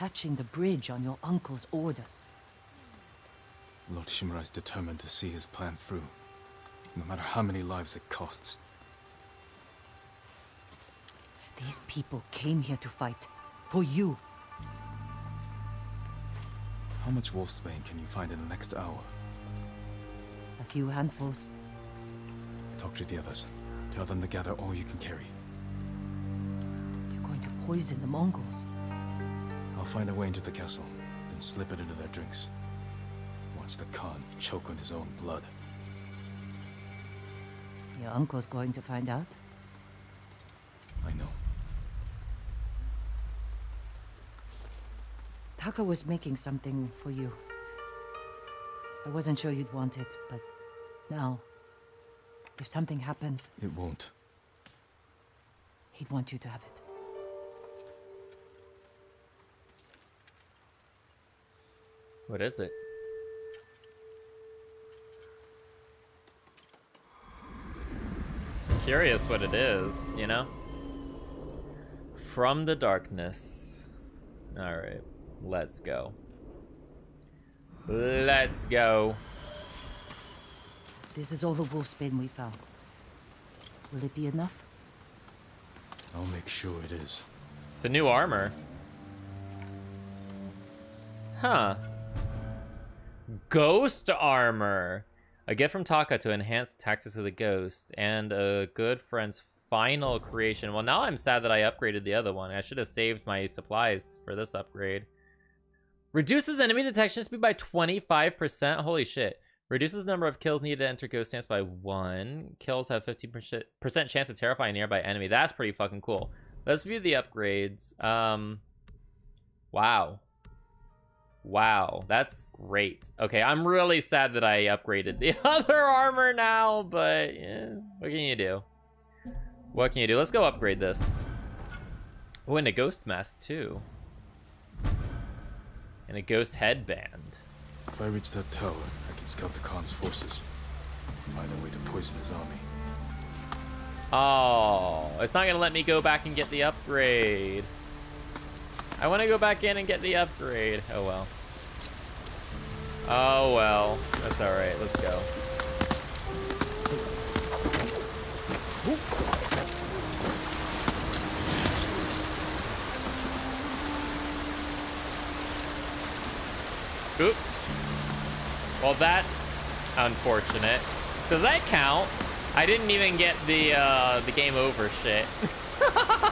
patching the bridge on your uncle's orders. Lord Shimura is determined to see his plan through, no matter how many lives it costs. These people came here to fight. For you. How much wolfsbane can you find in the next hour? A few handfuls. Talk to the others. Tell them to gather all you can carry. You're going to poison the Mongols. I'll find a way into the castle, then slip it into their drinks. Watch the Khan choke on his own blood. Your uncle's going to find out. I know. Taka was making something for you. I wasn't sure you'd want it, but now, if something happens, It won't. he'd want you to have it. What is it? Curious what it is, you know? From the darkness. Alright, let's go. Let's go. This is all the wolfsbane we found. Will it be enough? I'll make sure it is. It's a new armor. Huh. Ghost armor. A gift from Taka to enhance the tactics of the ghost, and a good friend's final creation. Well, now I'm sad that I upgraded the other one. I should have saved my supplies for this upgrade. Reduces enemy detection speed by 25%. Holy shit. Reduces the number of kills needed to enter ghost stance by one. Kills have 15% chance to terrify a nearby enemy. That's pretty fucking cool. Let's view the upgrades. Um, wow. Wow, that's great. Okay, I'm really sad that I upgraded the other armor now, but yeah, what can you do? What can you do? Let's go upgrade this. Oh, and a ghost mask too. And a ghost headband. If I reach that tower, I can scout the Khan's forces. Find a way to poison his army. Oh, it's not gonna let me go back and get the upgrade. I want to go back in and get the upgrade. Oh well. Oh well. That's alright. Let's go. Oops. Well, that's unfortunate. Does that count? I didn't even get the uh, the game over shit.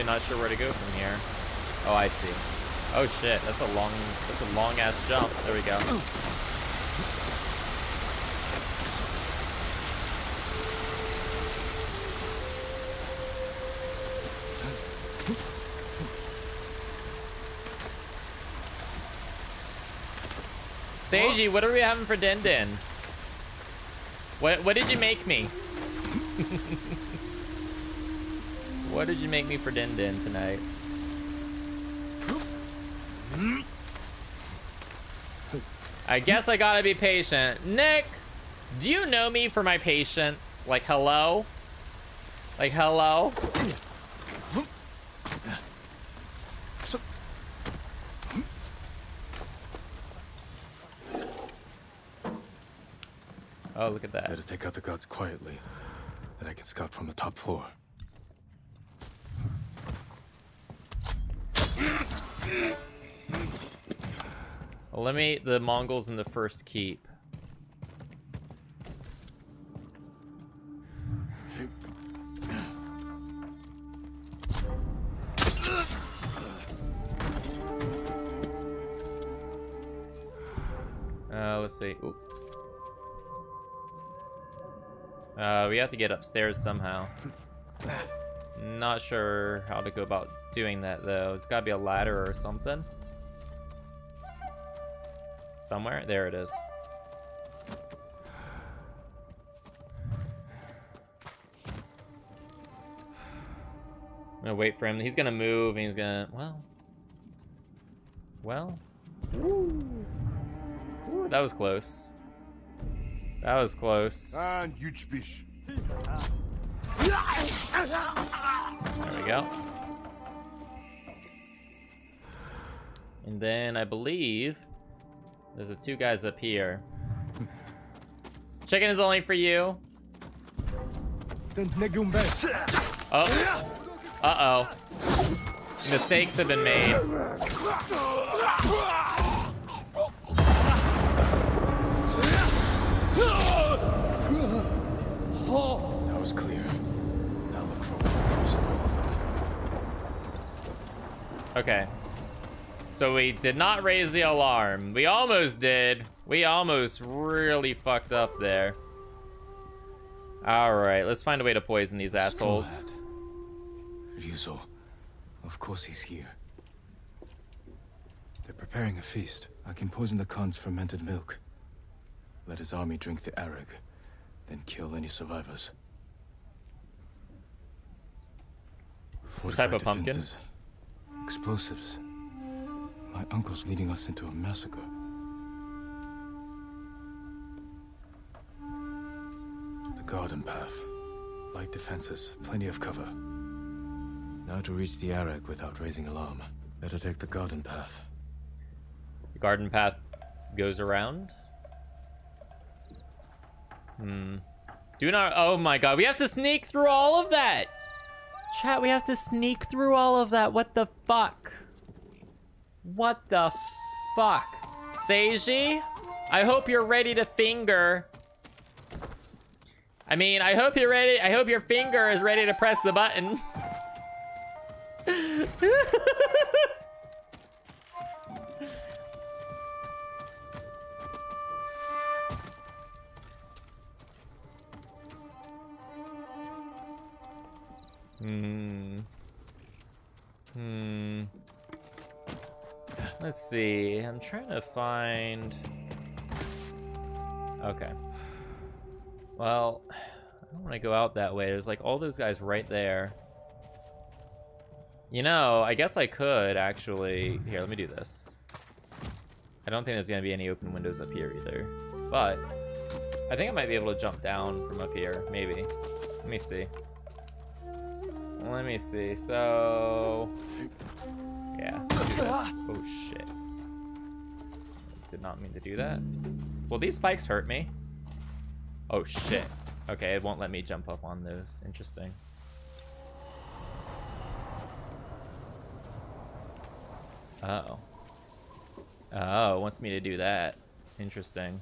Actually, not sure where to go from here. Oh, I see. Oh shit, that's a long, that's a long ass jump. There we go. Seiji, what are we having for Din Din? What what did you make me? What did you make me for Din Din tonight? I guess I gotta be patient. Nick, do you know me for my patience? Like, hello? Like, hello? Oh, look at that. Better take out the guards quietly. Then I can scout from the top floor. Eliminate the Mongols in the first keep. Uh, let's see. Uh, we have to get upstairs somehow. Not sure how to go about doing that though. It's gotta be a ladder or something. Somewhere? There it is. I'm gonna wait for him. He's gonna move and he's gonna, well. Well. Ooh. Ooh, that was close. That was close. And huge fish. There we go. And then I believe there's the two guys up here. Chicken is only for you. Oh. Uh-oh. Mistakes have been made. That was clear. Now look for one person all of them. Okay. So we did not raise the alarm. We almost did. We almost really fucked up there. Alright, let's find a way to poison these assholes. Ryuzo. Of course he's here. They're preparing a feast. I can poison the Khan's fermented milk. Let his army drink the arag, then kill any survivors. What type of pumpkin? defenses, Explosives. My uncle's leading us into a massacre. The garden path. Light defenses, plenty of cover. Now to reach the Arag without raising alarm. Better take the garden path. The garden path goes around. Hmm. Do not. Oh my god, we have to sneak through all of that! Chat, we have to sneak through all of that. What the fuck? What the fuck? Seiji? I hope you're ready to finger. I mean, I hope you're ready. I hope your finger is ready to press the button. Hmm. Hmm. Let's see. I'm trying to find. Okay. Well, I don't want to go out that way. There's like all those guys right there. You know, I guess I could actually. Here, let me do this. I don't think there's gonna be any open windows up here either. But I think I might be able to jump down from up here. Maybe. Let me see. Let me see. So. Oh shit! Did not mean to do that. Will these spikes hurt me? Oh shit! Okay, it won't let me jump up on those. Interesting. Oh. Oh, it wants me to do that. Interesting.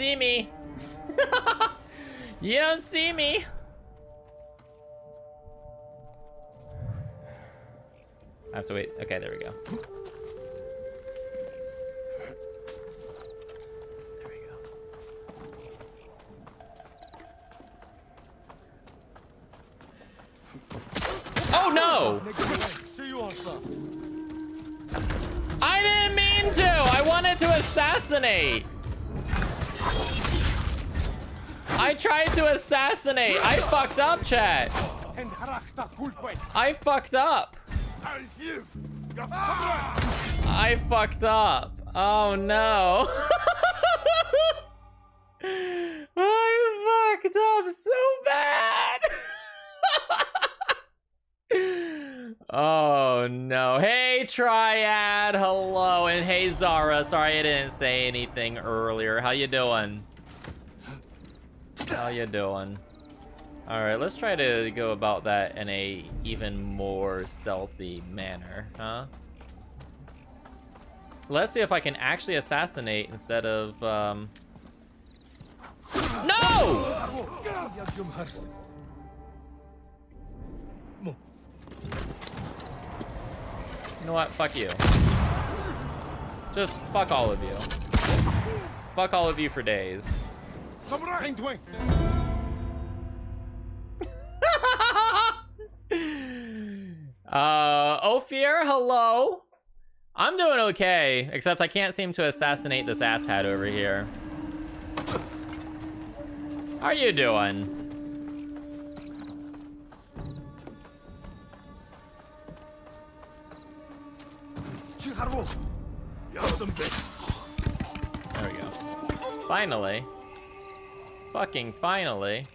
See me. you don't see me. I have to wait. Okay, there we go. There we go. Oh no! I didn't mean to! I wanted to assassinate! I tried to assassinate! I fucked up, chat! I fucked up! I fucked up. Oh no. I fucked up so bad. oh no. Hey Triad, hello. And hey Zara, sorry I didn't say anything earlier. How you doing? How you doing? All right, let's try to go about that in a even more stealthy manner, huh? Let's see if I can actually assassinate instead of, um... No! You know what? Fuck you. Just fuck all of you. Fuck all of you for days. Uh, Ophir, hello? I'm doing okay, except I can't seem to assassinate this asshat over here. How are you doing? There we go. Finally. Fucking finally.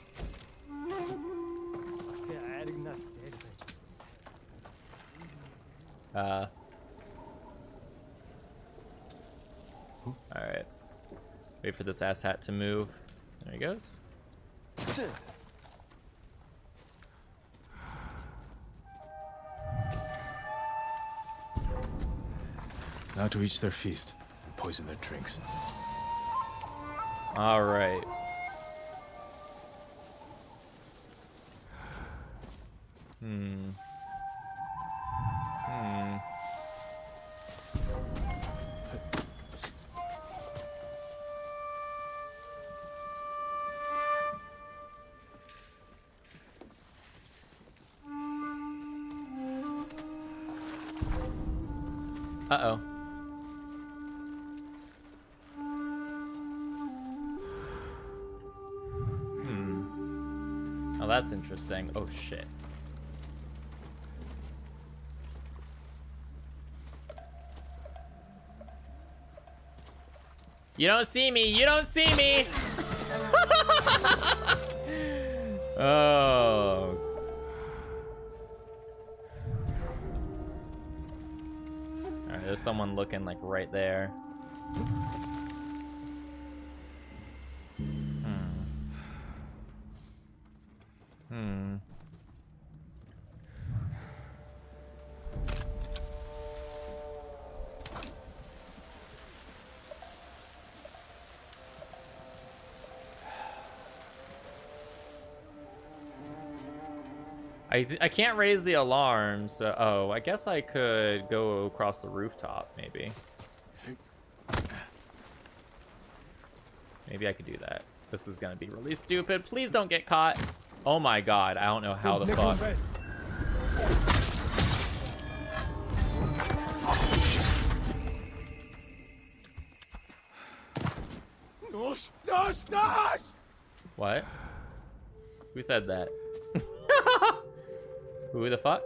Uh. Alright. Wait for this ass hat to move. There he goes. Now to reach their feast and poison their drinks. Alright. Hmm. Hmm. Uh-oh. Hmm. Oh, that's interesting. Oh, shit. You don't see me. You don't see me. oh. Alright, there's someone looking like right there. I, I can't raise the alarm, so... Oh, I guess I could go across the rooftop, maybe. Maybe I could do that. This is gonna be really stupid. Please don't get caught. Oh my god, I don't know how the fuck. What? Who said that? Who the fuck?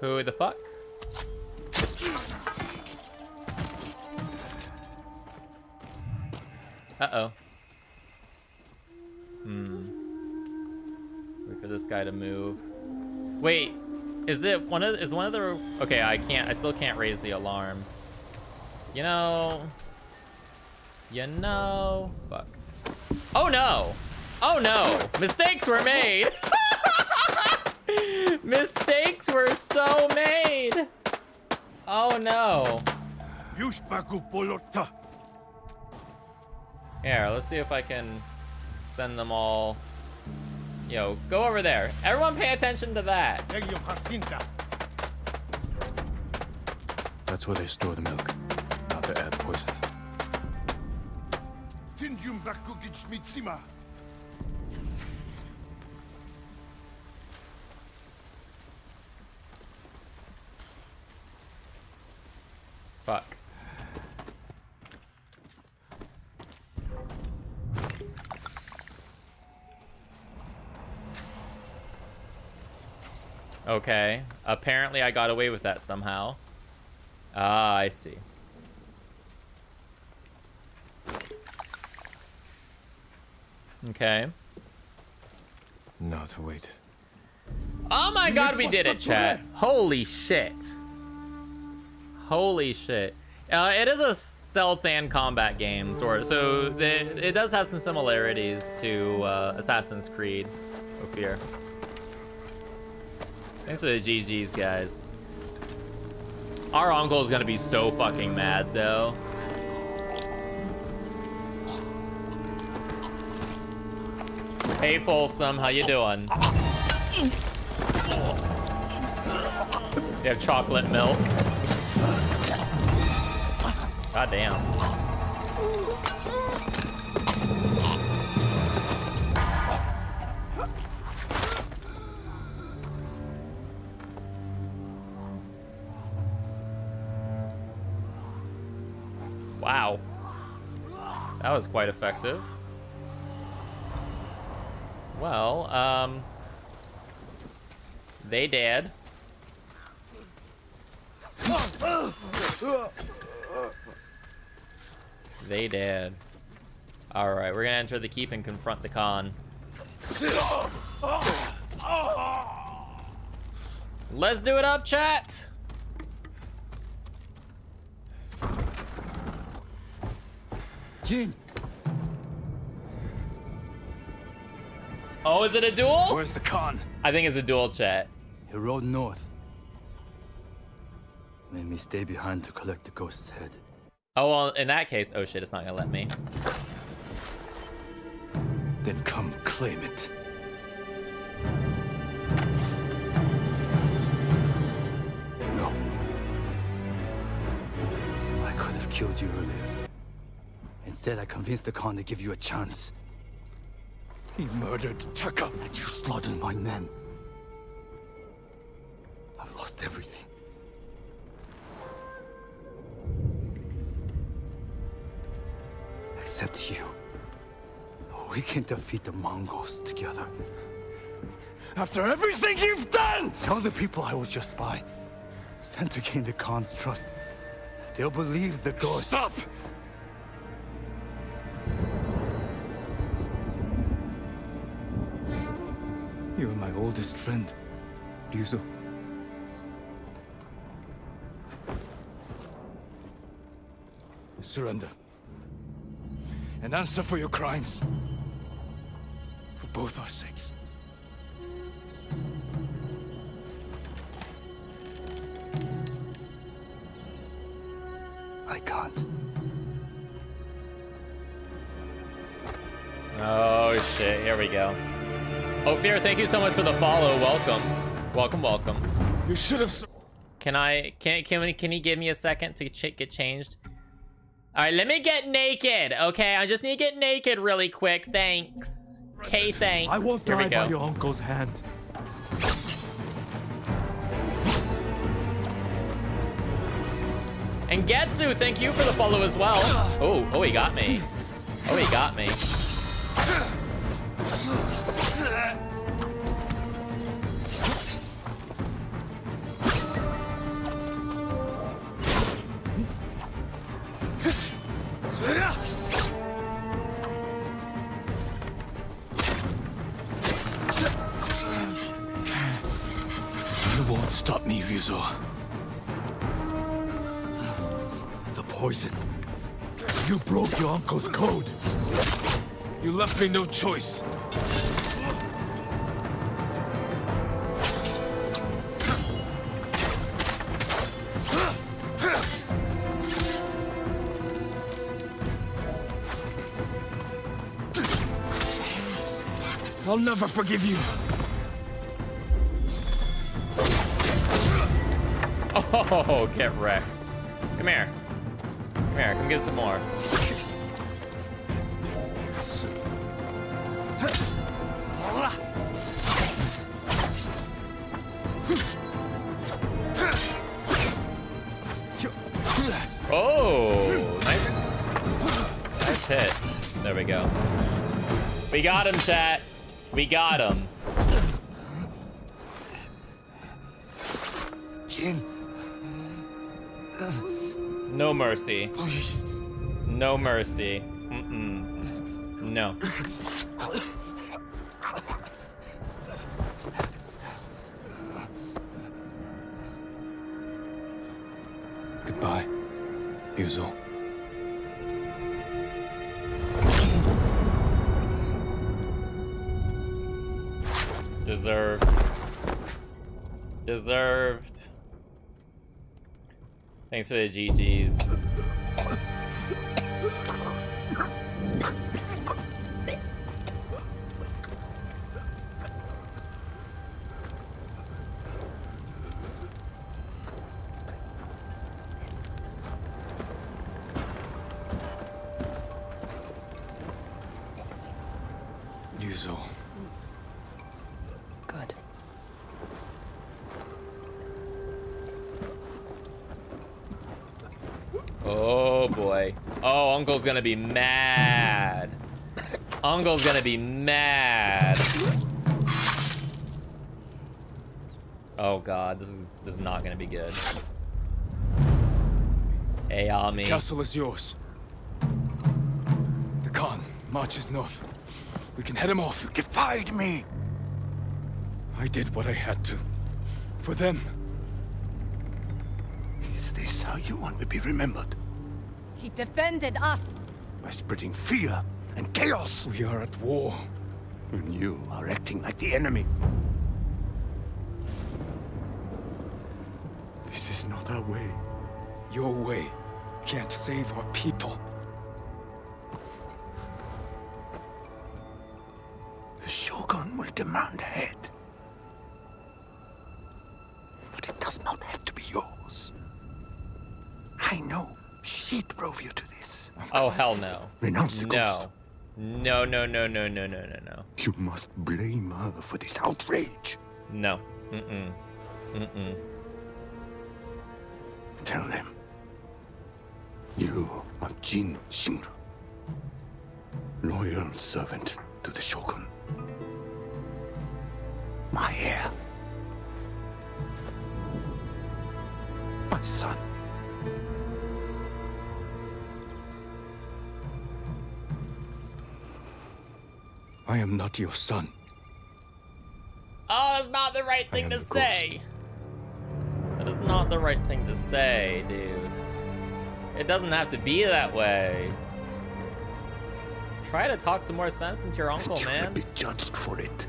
Who the fuck? Uh-oh. Hmm. Wait for this guy to move. Wait, is it one of is one of the Okay, I can't I still can't raise the alarm. You know. You know. Fuck. Oh no. Oh no. Mistakes were made. Mistakes were so made. Oh no. Here, let's see if I can send them all. Yo, go over there. Everyone pay attention to that. That's where they store the milk, not to add poison. Okay. Apparently I got away with that somehow. Ah, I see. Okay. Now to wait. Oh my god, we did it, chat. Holy shit. Holy shit. Uh, it is a stealth and combat game, sort of, so they, it does have some similarities to uh, Assassin's Creed, Ophir. Thanks for the GG's, guys. Our uncle is gonna be so fucking mad, though. Hey, Folsom, how you doing? You have chocolate milk. God damn. Was quite effective. Well, um... They dead. They did. Alright, we're gonna enter the keep and confront the Khan. Let's do it up, chat! Jin, Oh, is it a duel? where's the Khan? I think it's a duel chat. He rode north. Made me stay behind to collect the ghost's head. Oh, well, in that case, oh shit, it's not gonna let me. Then come claim it. No. I could have killed you earlier. Instead, I convinced the Khan to give you a chance. He murdered Taka. And you slaughtered my men. I've lost everything. Except you. We can defeat the Mongols together. After everything you've done! Tell the people I was your spy. Sent to gain the Khan's trust. They'll believe the ghost. Stop! You are my oldest friend, Ryuzo. Surrender. And answer for your crimes. For both our sakes. I can't. Oh shit, here we go. Ophir, thank you so much for the follow. Welcome. Welcome, welcome. You should have. Can I, can, can, we, can he give me a second to ch get changed? All right, let me get naked, okay? I just need to get naked really quick. Thanks. Okay, thanks. I won't Here die by your uncle's hand. And Getsu, thank you for the follow as well. Oh, oh, he got me. Oh, he got me. The poison. You broke your uncle's code. You left me no choice. I'll never forgive you. Oh, get wrecked. Come here. Come here, come get some more. Oh. Nice hit. There we go. We got him, chat. We got him. No mercy. please. No mercy. Mm-mm. No. Goodbye, Ryuzo. Deserved. Deserved. Thanks for the GGs. Oh boy. Oh, Uncle's gonna be mad. Uncle's gonna be mad. Oh god, this is this is not gonna be good. Hey, Ayami. Castle is yours. The Khan marches north. We can head him off. You defied me! I did what I had to. For them. Is this how you want to be remembered? He defended us. By spreading fear and chaos? We are at war. And you are acting like the enemy. This is not our way. Your way can't save our people. The Shogun will demand a head. But it does not have drove you to this. Oh hell no. Renounce the ghost. No. No, no, no, no, no, no, no, no. You must blame her for this outrage. No. Mm-mm. Mm-mm. Tell them. You are Jin Shimura. Loyal servant to the Shogun. My heir. My son. I am not your son. Ah, oh, that's not the right thing to say. That is not the right thing to say, dude. It doesn't have to be that way. Try to talk some more sense into your uncle, and you will man. be judged for it.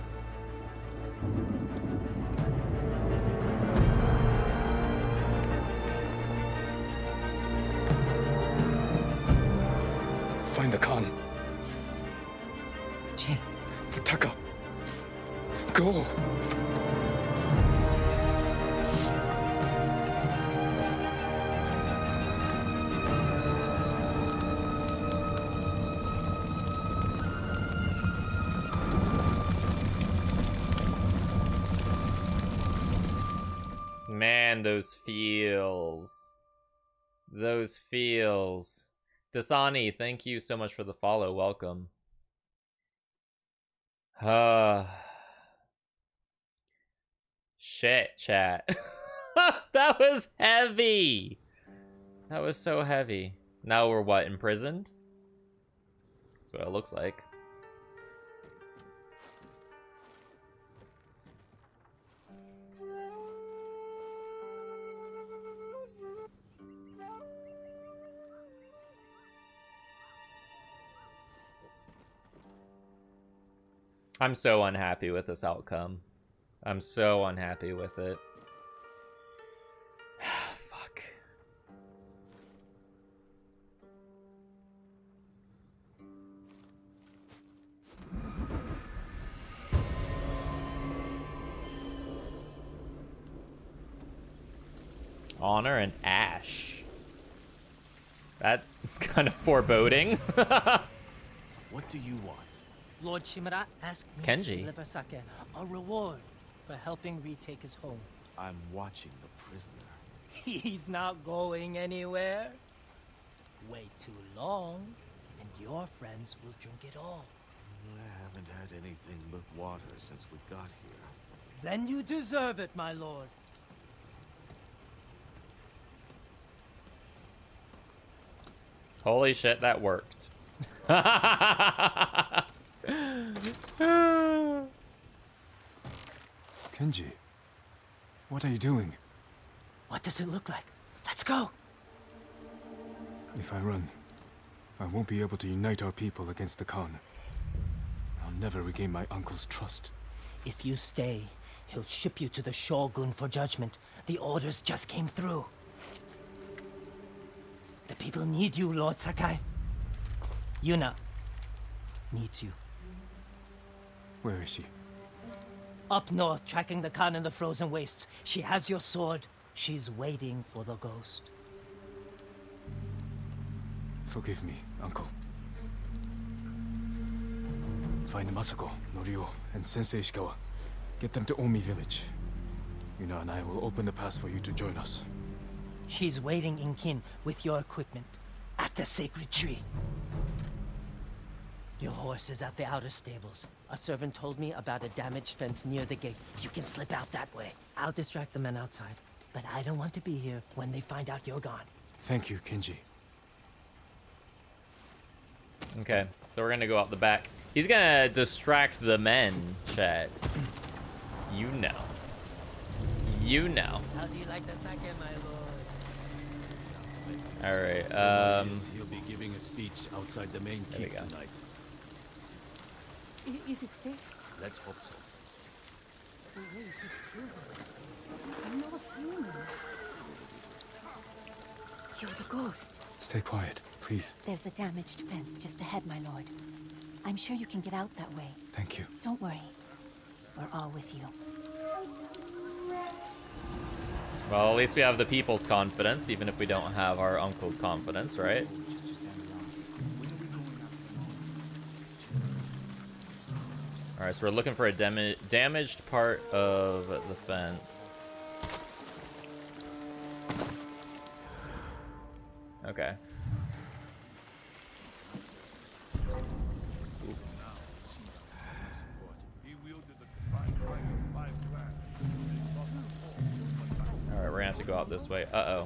Those feels. Those feels. Dasani, thank you so much for the follow. Welcome. Uh, shit, chat. that was heavy. That was so heavy. Now we're what, imprisoned? That's what it looks like. I'm so unhappy with this outcome. I'm so unhappy with it. Fuck. Honor and Ash. That's kind of foreboding. What do you want? Lord Shimura asked me Kenji. to deliver Sake, a reward for helping retake his home. I'm watching the prisoner. He's not going anywhere. Wait too long, and your friends will drink it all. I haven't had anything but water since we got here. Then you deserve it, my lord. Holy shit, that worked. Kenji. What are you doing? What does it look like? Let's go. If I run, I won't be able to unite our people against the Khan. I'll never regain my uncle's trust. If you stay, he'll ship you to the Shogun for judgment. The orders just came through. The people need you, Lord Sakai. Yuna needs you. Where is she? Up north, tracking the Khan in the frozen wastes. She has your sword. She's waiting for the ghost. Forgive me, uncle. Find Masako, Norio, and Sensei Ishikawa. Get them to Omi village. Yuna and I will open the pass for you to join us. She's waiting in Kin with your equipment at the sacred tree. Your horse is at the outer stables. A servant told me about a damaged fence near the gate. You can slip out that way. I'll distract the men outside, but I don't want to be here when they find out you're gone. Thank you, Kenji. Okay, so we're gonna go out the back. He's gonna distract the men, Chet. You know. You know. How do you like the sake, my lord? Alright, um... He'll be giving a speech outside the main There we keep go. tonight. I- Is it safe? Let's hope so. The way he killed her. Not human. You're the ghost. Stay quiet, please. There's a damaged fence just ahead, my lord. I'm sure you can get out that way. Thank you. Don't worry. We're all with you. Well, at least we have the people's confidence, even if we don't have our uncle's confidence, right? Alright, so we're looking for a dam damaged part of the fence. Okay. Alright, we're gonna have to go out this way. Uh-oh.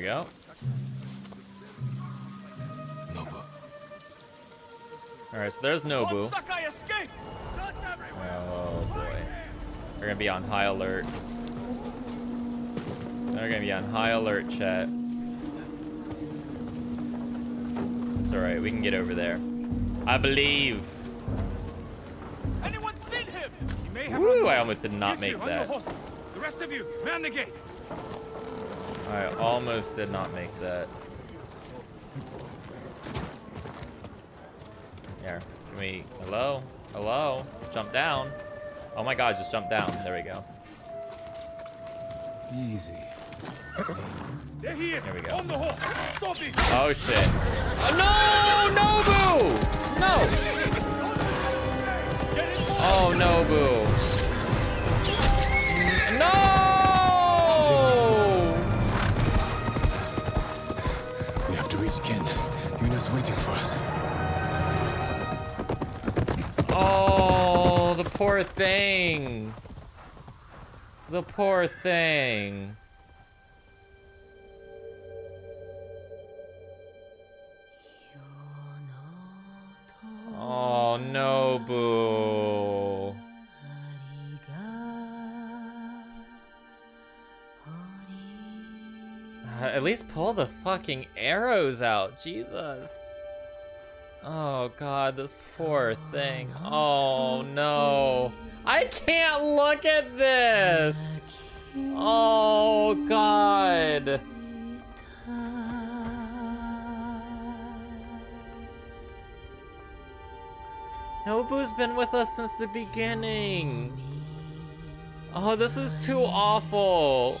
We go. Nobu. Alright, so there's Nobu. Oh boy. We're gonna be on high alert. We're gonna be on high alert, chat. It's alright, we can get over there. I believe. Anyone seen him? He may have Woo, I almost did not make that. The rest of you, man the gate. I almost did not make that. Here, can we, hello? Hello? Jump down. Oh my god, just jump down. There we go. Easy. There he is. There we go. On the horse. Stop him. Oh shit. Oh, no! Nobu! No! Oh, Nobu. Waiting for us. Oh, the poor thing. The poor thing. Least pull the fucking arrows out, Jesus. Oh god, this poor thing. Oh no. I can't look at this. Oh god. Nobu's been with us since the beginning. Oh, this is too awful.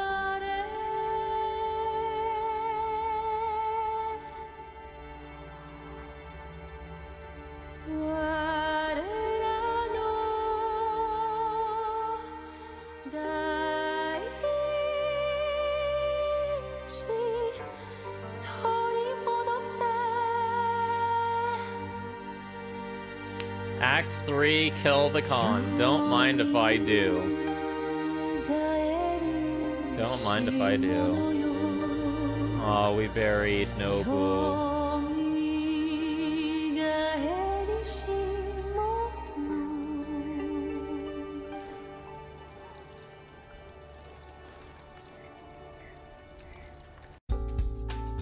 Act 3, kill the Khan. Don't mind if I do. Don't mind if I do. Oh, we buried Nobu.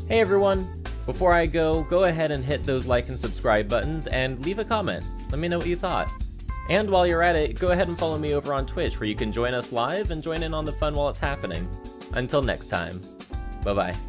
Hey everyone! Before I go, go ahead and hit those like and subscribe buttons and leave a comment. Let me know what you thought. And while you're at it, go ahead and follow me over on Twitch where you can join us live and join in on the fun while it's happening. Until next time, bye bye.